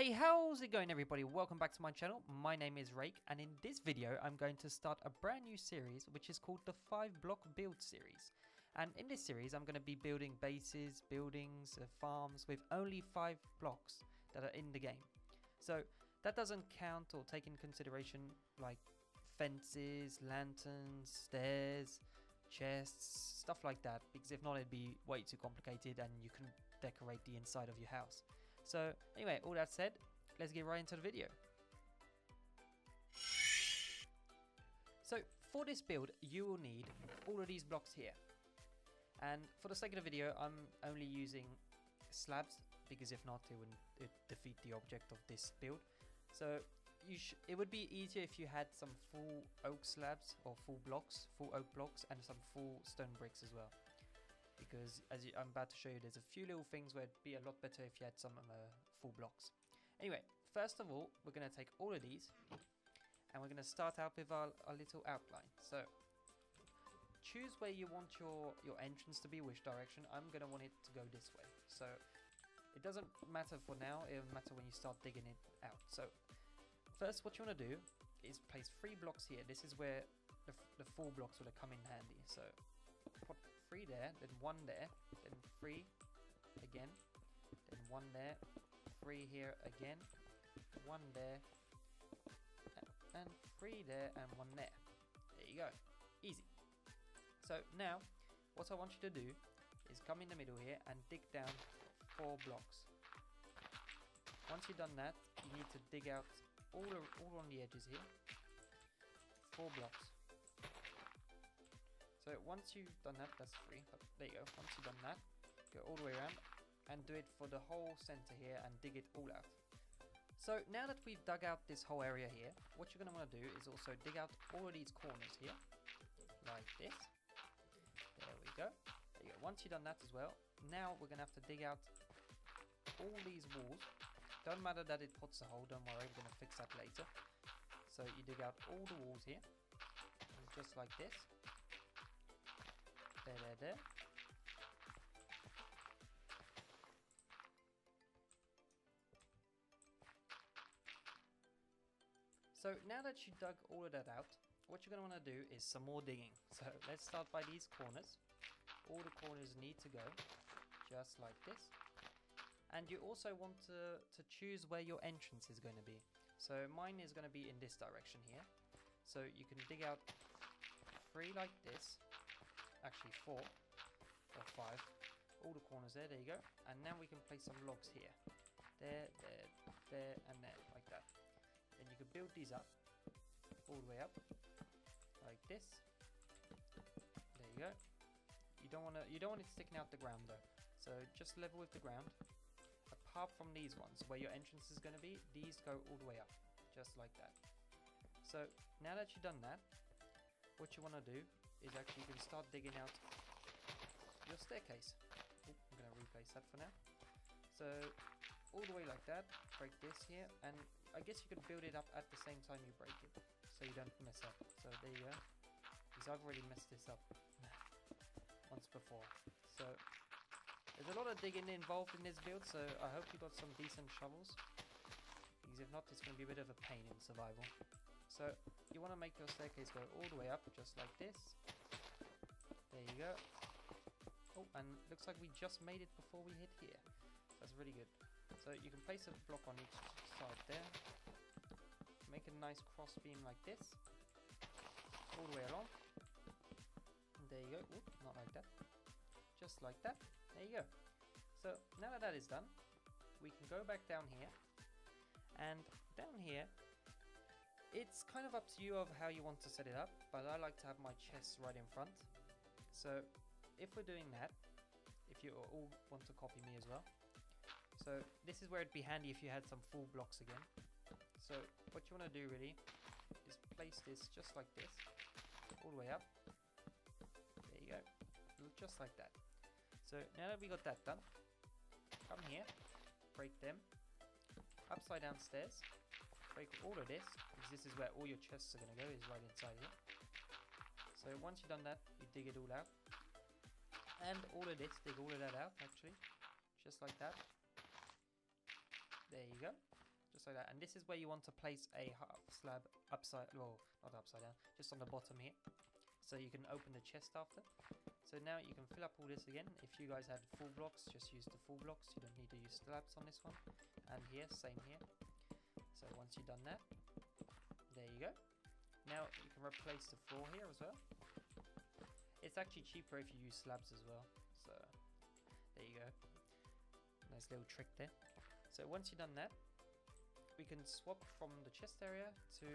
Hey, how's it going everybody? Welcome back to my channel. My name is Rake and in this video I'm going to start a brand new series which is called the 5 block build series. And in this series I'm going to be building bases, buildings, uh, farms with only 5 blocks that are in the game. So that doesn't count or take in consideration like fences, lanterns, stairs, chests, stuff like that because if not it'd be way too complicated and you can decorate the inside of your house. So anyway, all that said, let's get right into the video. So for this build, you will need all of these blocks here. And for the sake of the video, I'm only using slabs because if not, it would defeat the object of this build. So it would be easier if you had some full oak slabs or full blocks, full oak blocks, and some full stone bricks as well because as you, I'm about to show you, there's a few little things where it'd be a lot better if you had some uh, full blocks. Anyway, first of all, we're going to take all of these and we're going to start out with our, our little outline. So choose where you want your, your entrance to be, which direction. I'm going to want it to go this way. So it doesn't matter for now, it'll matter when you start digging it out. So first what you want to do is place three blocks here. This is where the, the four blocks will come in handy. So put three there, then one there, then three again, then one there, three here again, one there, and three there, and one there. There you go. Easy. So now, what I want you to do is come in the middle here and dig down four blocks. Once you've done that, you need to dig out all, all on the edges here, four blocks. So once you've done that, that's free. There you go. Once you've done that, go all the way around and do it for the whole center here and dig it all out. So now that we've dug out this whole area here, what you're going to want to do is also dig out all of these corners here, like this. There we go. There you go. Once you've done that as well, now we're going to have to dig out all these walls. Don't matter that it puts a hole, don't worry, we're going to fix that later. So you dig out all the walls here, just like this. So now that you dug all of that out, what you're going to want to do is some more digging. So let's start by these corners. All the corners need to go, just like this. And you also want to, to choose where your entrance is going to be. So mine is going to be in this direction here. So you can dig out three like this actually four or five. All the corners there there you go. And now we can place some logs here. There there there and there like that. Then you can build these up all the way up like this. There you go. You don't want to you don't want it sticking out the ground though. So just level with the ground. Apart from these ones where your entrance is going to be these go all the way up just like that. So now that you've done that what you want to do is actually you can start digging out your staircase. I'm going to replace that for now. So all the way like that, break this here, and I guess you can build it up at the same time you break it, so you don't mess up. So there you go. Because I've already messed this up once before. So there's a lot of digging involved in this build, so I hope you got some decent shovels. Because if not, it's going to be a bit of a pain in survival. So you want to make your staircase go all the way up, just like this. There you go. Oh, and looks like we just made it before we hit here. That's really good. So you can place a block on each side there. Make a nice cross beam like this. All the way along. There you go. Not like that. Just like that. There you go. So now that that is done, we can go back down here. And down here, it's kind of up to you of how you want to set it up, but I like to have my chests right in front. So if we're doing that, if you all want to copy me as well, so this is where it'd be handy if you had some full blocks again. So what you want to do really is place this just like this, all the way up. There you go, just like that. So now that we got that done, come here, break them, upside down stairs, break all of this, because this is where all your chests are going to go, is right inside here. So once you've done that, you dig it all out. And all of this, dig all of that out actually. Just like that. There you go. just like that. And this is where you want to place a slab upside, well, not upside down, just on the bottom here. So you can open the chest after. So now you can fill up all this again. If you guys had full blocks, just use the full blocks. You don't need to use slabs on this one. And here, same here. So once you've done that, there you go. Now you can replace the floor here as well. It's actually cheaper if you use slabs as well. So there you go. Nice little trick there. So once you've done that, we can swap from the chest area to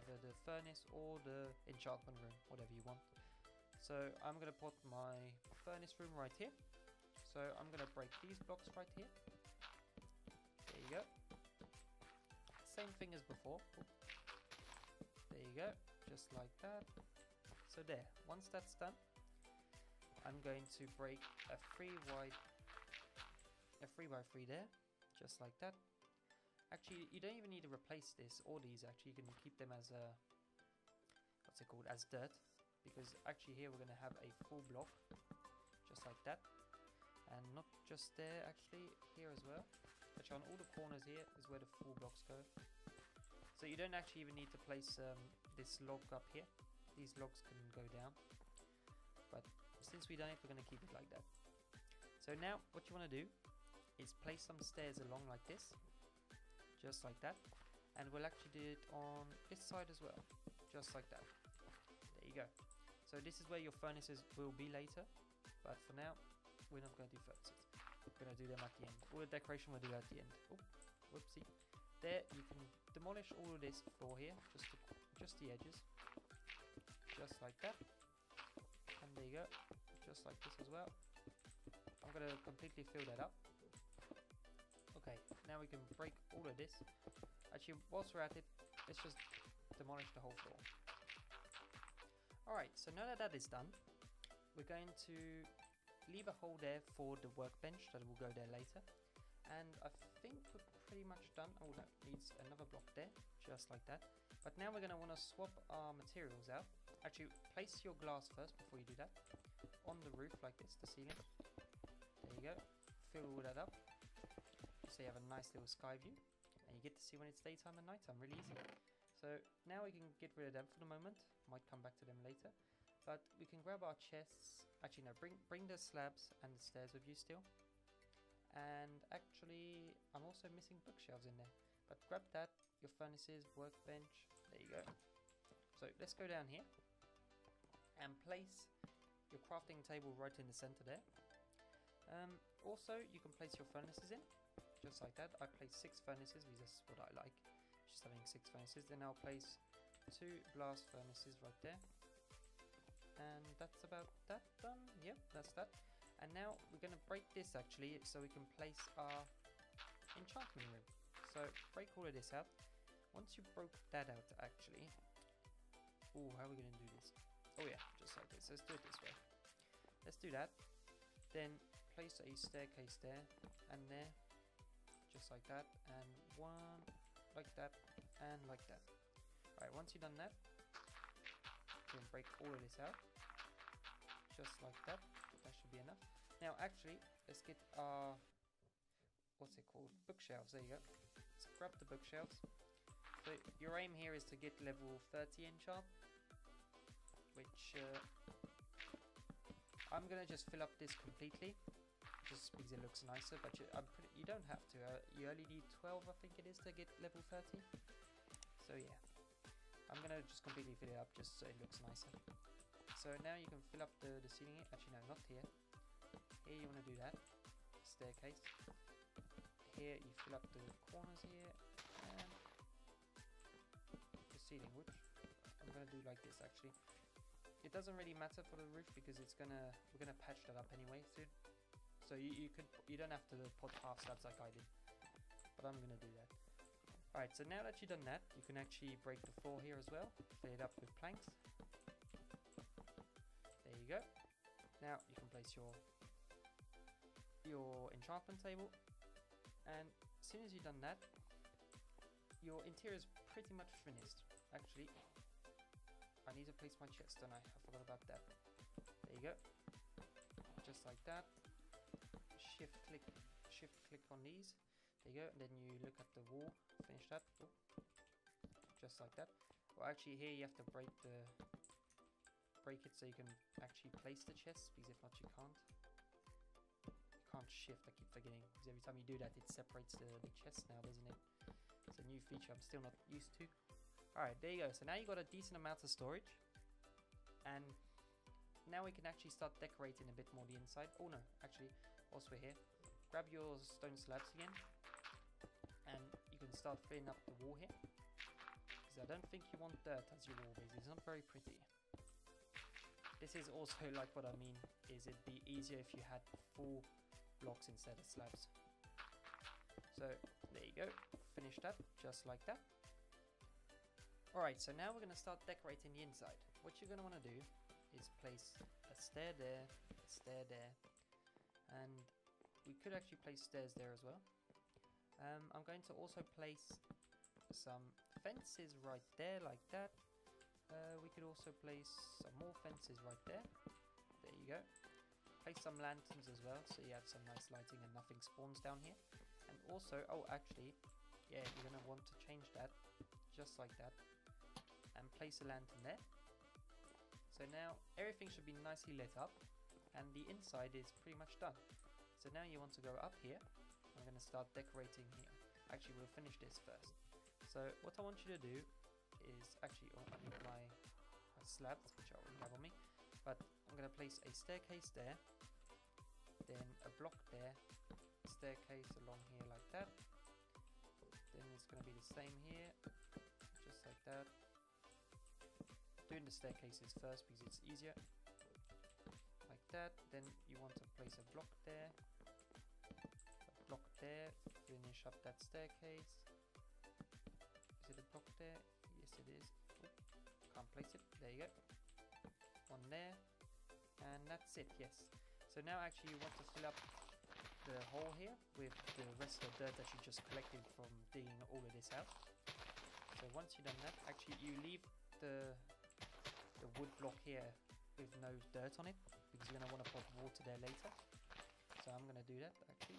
either the furnace or the enchantment room, whatever you want. So I'm going to put my furnace room right here. So I'm going to break these blocks right here. There you go. Same thing as before. There you go, just like that. So there, once that's done, I'm going to break a 3 wide, a 3 by 3 there, just like that. Actually, you don't even need to replace this or these, actually, you can keep them as a, what's it called, as dirt because actually here we're going to have a full block just like that and not just there actually here as well actually on all the corners here is where the full blocks go. So you don't actually even need to place um, this log up here. These logs can go down. But since we don't we're going to keep it like that. So now what you want to do is place some stairs along like this just like that. And we'll actually do it on this side as well just like that. There you go. So this is where your furnaces will be later, but for now, we're not going to do furnaces. To do them at the end. All the decoration we'll do at the end. Oh, whoopsie. There, you can demolish all of this floor here, just the, just the edges, just like that. And there you go, just like this as well. I'm to completely fill that up. Okay, now we can break all of this. Actually, whilst we're at it, let's just demolish the whole floor. Alright, so now that that is done, we're going to leave a hole there for the workbench that will go there later. And I think we're pretty much done. Oh, that needs another block there, just like that. But now we're going to want to swap our materials out. Actually, place your glass first before you do that. On the roof like this, the ceiling. There you go. Fill all that up. So you have a nice little sky view. And you get to see when it's daytime and nighttime, really easy. So now we can get rid of them for the moment. Might come back to them later. But we can grab our chests. Actually, no, bring, bring the slabs and the stairs with you still. And actually, I'm also missing bookshelves in there. But grab that, your furnaces, workbench. There you go. So let's go down here. And place your crafting table right in the center there. Um, also, you can place your furnaces in. Just like that. I place six furnaces because that's what I like just having six furnaces. Then I'll place two blast furnaces right there. And that's about that done. Yep, that's that. And now we're going to break this actually so we can place our enchantment room. So break all of this out. Once you broke that out actually. Oh, how are we going to do this? Oh yeah, just like this. Let's do it this way. Let's do that. Then place a staircase there and there. Just like that. And one, like that, and like that. Alright, once you've done that, can break all of this out. Just like that. That should be enough. Now, actually, let's get our, what's it called? Bookshelves, there you go. Let's grab the bookshelves. So, your aim here is to get level 30 enchant, which, uh, I'm gonna just fill up this completely just because it looks nicer, but you, pretty, you don't have to. Uh, you only need 12, I think it is, to get level 30. So yeah, I'm gonna just completely fill it up just so it looks nicer. So now you can fill up the, the ceiling, actually no, not here. Here you want to do that, staircase. Here you fill up the corners here, and the ceiling, which I'm gonna do like this actually. It doesn't really matter for the roof because it's gonna we're gonna patch that up anyway soon. So you, you could you don't have to put half slabs like I did, but I'm gonna do that. Alright, so now that you've done that, you can actually break the floor here as well, fill it up with planks. There you go. Now you can place your your enchantment table, and as soon as you've done that, your interior is pretty much finished. Actually, I need to place my chest, don't I? I forgot about that. There you go. Just like that shift click shift click on these there you go then you look at the wall finish that. Just like that. Well, actually, here you have to break the break it so you can actually place the chest, because if not, you can't. You can't shift. I keep forgetting because every time you do that, it separates the, the chest now, doesn't it? It's a new feature I'm still not used to. Alright, there you go. So now you got a decent amount of storage. And now we can actually start decorating a bit more the inside. Oh no, actually, whilst we're here, grab your stone slabs again. And start filling up the wall here. Because I don't think you want dirt as your wall. It's not very pretty. This is also like what I mean, is it'd be easier if you had full blocks instead of slabs. So there you go, finished up just like that. Alright, so now we're going to start decorating the inside. What you're going to want to do is place a stair there, a stair there, and we could actually place stairs there as well. Um, I'm going to also place some fences right there like that. Uh, we could also place some more fences right there. There you go. Place some lanterns as well, so you have some nice lighting and nothing spawns down here. And also, oh actually, yeah, you're going to want to change that, just like that and place a lantern there. So now everything should be nicely lit up and the inside is pretty much done. So now you want to go up here. I'm going to start decorating here. Actually, we'll finish this first. So what I want you to do is actually, oh, I need my, my slabs, which I already have on me. But I'm going to place a staircase there, then a block there, staircase along here like that. Then it's going to be the same here, just like that doing the staircases first because it's easier. Like that. Then you want to place a block there. Block there. Finish up that staircase. Is it a block there? Yes it is. Oop, can't place it. There you go. One there. And that's it, yes. So now actually you want to fill up the hole here with the rest of the dirt that you just collected from digging all of this out. So once you've done that, actually you leave the the wood block here with no dirt on it because you're going to want to put water there later. So I'm going to do that actually.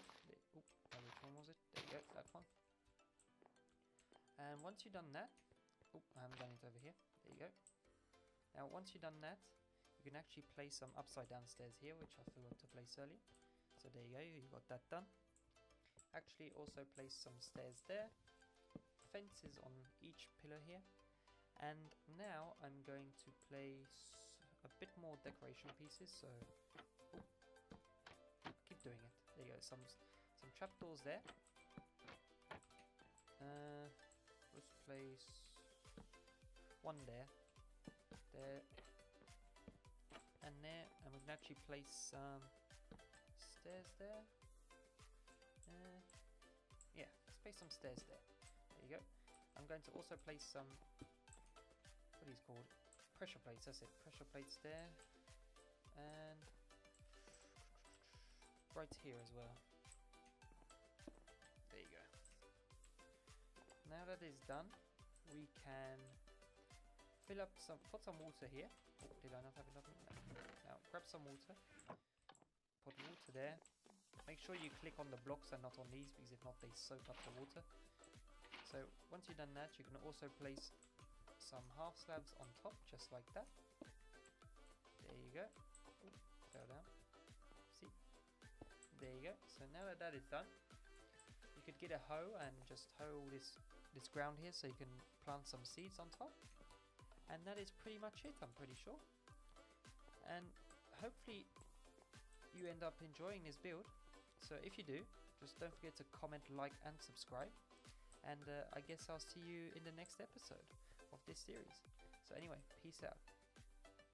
Oh, one was it? There you go, that one. And once you've done that, oh, I haven't done it over here. There you go. Now once you've done that, you can actually place some upside down stairs here, which I forgot to place earlier. So there you go, you got that done. Actually also place some stairs there. Fences on each pillar here and now I'm going to place a bit more decoration pieces, so ooh, keep doing it. There you go, some some trapdoors there. Uh, let's place one there, there, and there, and we can actually place some stairs there. Uh, yeah, let's place some stairs there. There you go. I'm going to also place some what are these called? Pressure plates, that's it. Pressure plates there. And right here as well. That is done, we can fill up some, put some water here. Oh, did I not have enough? No. Now grab some water. Put water there. Make sure you click on the blocks and not on these because if not they soak up the water. So once you've done that you can also place some half slabs on top, just like that. There you go. Ooh, fell down. See? There you go. So now that that is done, you could get a hoe and just hoe all this, this ground here so you can plant some seeds on top. And that is pretty much it, I'm pretty sure. And hopefully you end up enjoying this build. So if you do, just don't forget to comment, like and subscribe. And uh, I guess I'll see you in the next episode of this series. So anyway, peace out.